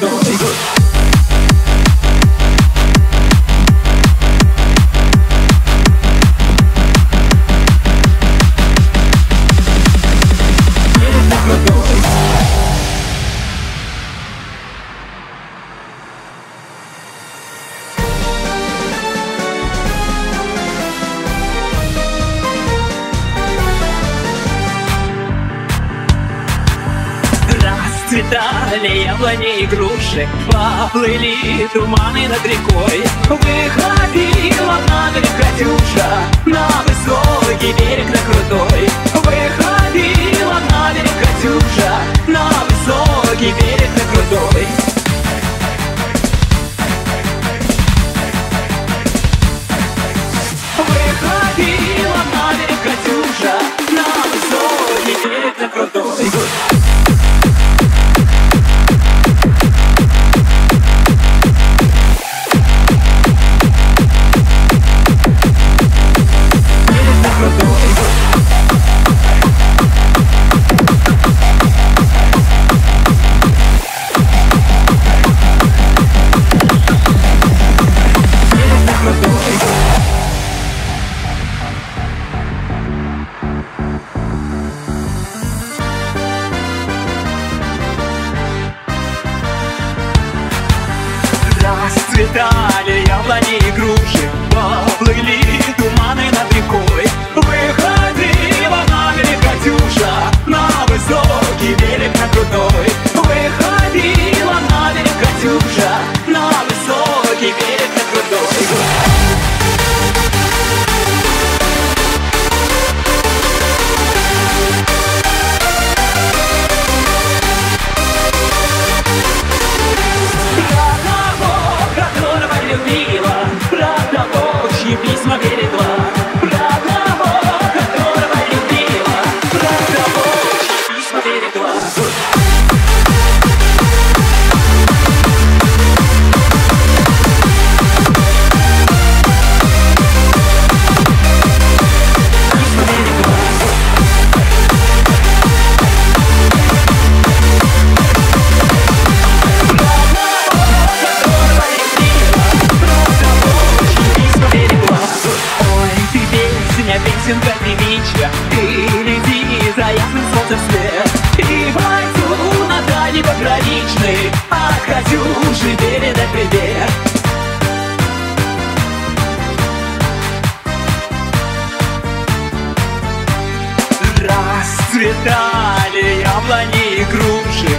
don't take it. Расцветали яблони и груши Поплыли туманы над рекой. Выходила на берег Катюша На высокий берег, на крутой. Выходила на берег Катюша На высокий берег, на крутой. Выходила на берег Катюша На высокий берег, на крутой Расцветали яблони и груши Поплыли туманы над рекой. Выходила на берег Катюша На высокий берег, на крутой. Выходила did it was. Дальний пограничный От Катюши передать привет Расцветали яблони и груши